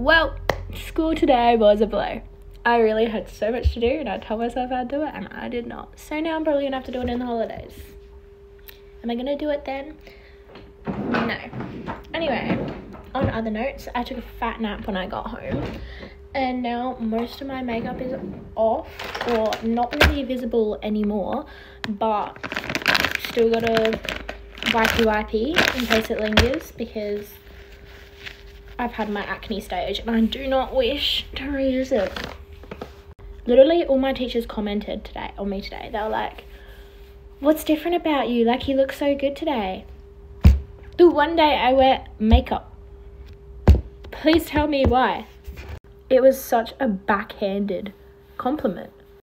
Well, school today was a blow. I really had so much to do and I told myself I'd do it and I did not. So now I'm probably gonna have to do it in the holidays. Am I gonna do it then? No. Anyway, on other notes, I took a fat nap when I got home and now most of my makeup is off or not really visible anymore but still got a wipey wipey in case it lingers because I've had my acne stage and I do not wish to reuse it. Literally all my teachers commented today on me today. They were like, what's different about you? Like you look so good today. The one day I wear makeup. Please tell me why. It was such a backhanded compliment.